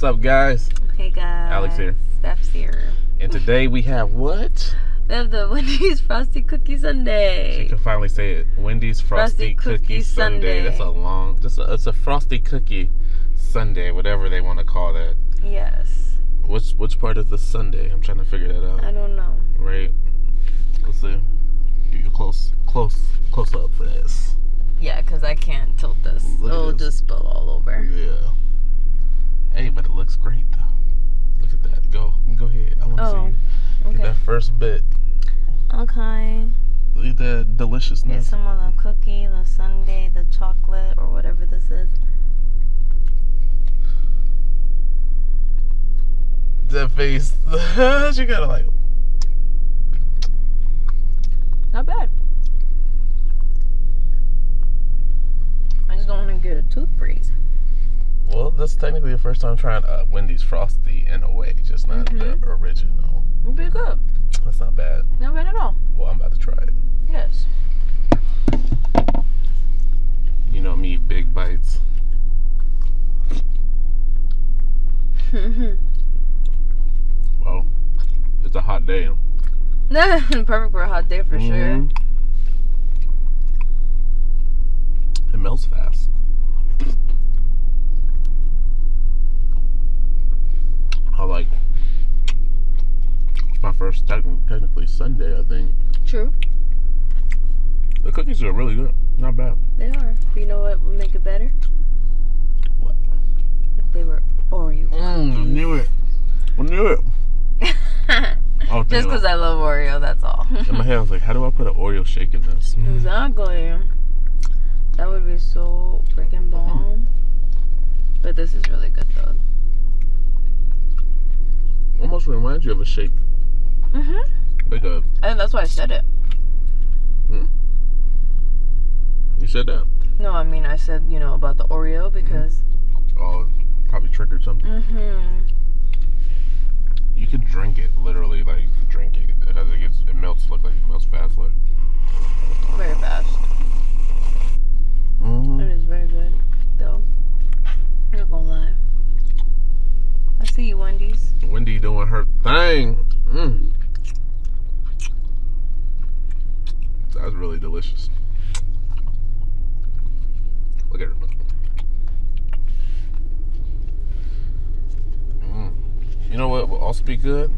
What's up, guys? Hey guys. Alex here. Steph's here. And today we have what? We have the Wendy's Frosty Cookie She Sundae. can finally say it. Wendy's Frosty, Frosty Cookie, Cookie Sundae. That's a long. Just a, it's a Frosty Cookie Sundae, whatever they want to call that. Yes. Which which part is the Sundae? I'm trying to figure that out. I don't know. Right. Let's see. You close, close, close up for this. Yeah, because I can't tilt this. Look It'll this. just spill all over. Looks great though. Look at that. Go, go ahead. I want to Oh, see. Get that first bit. Okay. Look at that Get deliciousness. some of the cookie, the sundae, the chocolate, or whatever this is. that face. she got to like. Not bad. I just don't want to get a tooth freeze. Well, this is technically the first time trying uh, Wendy's Frosty in a way, just not Mhm. the original. It'll be good. That's not bad. Not bad at all. Well, I'm about to try it. Yes. You know me, big bites. Well, it's a hot day. Perfect for a hot day for sure. Mhm. It melts fast. I like. It's my first techn- technically Sundae, I think. True. The cookies are really good. Not bad. They are. You know what would make it better? What? If they were Oreo. Mm, I knew it. I knew it. Oh, Just because I love Oreo, that's all. In my head, I was like, how do I put an Oreo shake in this? exactly. That would be so freaking bomb. But this is really good though. Almost reminds you of a shake. Mhm. Like a. I think that's why I said it. Hmm. You said that? No, I mean I said you know about the Oreo because. Oh, probably triggered something. Mhm. You can drink it, literally, like drink it because it gets it melts. Look like it melts fast, like. Very fast. Mm-hmm. It is very good, though. Not gonna lie. I see you, Wendy's. Wendy doing her thing. Mm. That's really delicious. Look at her. Mm. You know what will also be good?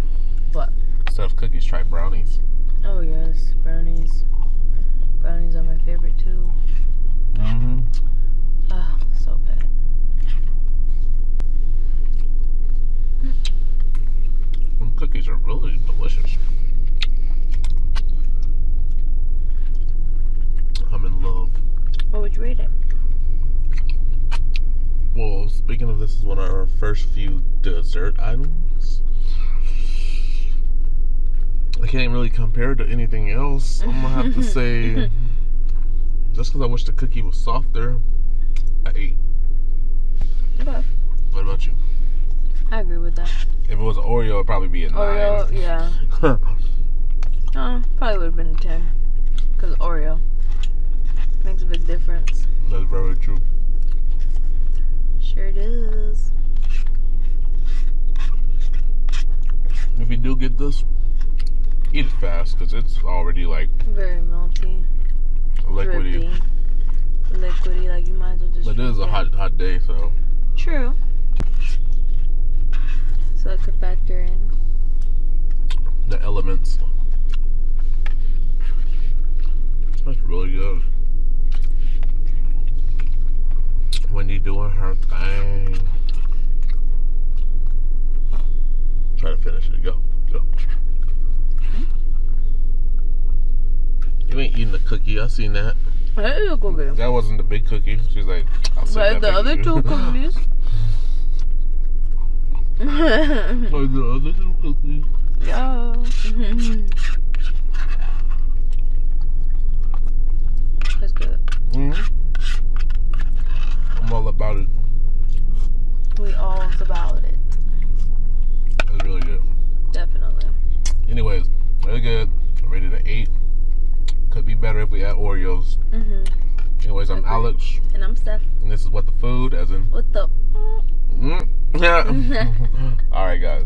What? Instead of cookies, try brownies. Oh yes, brownies. Brownies are my favorite too. Mm-hmm. Ah, so good. Them cookies are really delicious. I'm in love. What would you rate it? Well, speaking of this is one of our first few dessert items. I can't really compare it to anything else. I'm gonna have to say, just because I wish the cookie was softer, I ate. What about you? I agree with that. If it was an Oreo, it'd probably be a Oreo, nine. yeah. Oh, probably would have been a 10. Because Oreo makes a big difference. That's very true. Sure does. If you do get this, eat it fast because it's already like Very melty. liquidy. Drippy. Liquidy, like you might as well just. But it is a hot hot day, so True. So that could factor in. the elements. That's really good. Wendy doing her thing. Try to finish it. Go, go. You ain't eating the cookie. I seen that. That is a cookie. That wasn't the big cookie. She's like, I'll save that But the other cookie. two cookies. Like the other two cookies. yeah. That's good. hmm I'm all about it. We all about it. It's really good. Definitely. Anyways, really good. I rated an 8. Could be better if we add Oreos. Mhm. Anyways, I'm. Alex, And I'm Steph. and this is What the Food, as in. What the? Mm. All right, guys.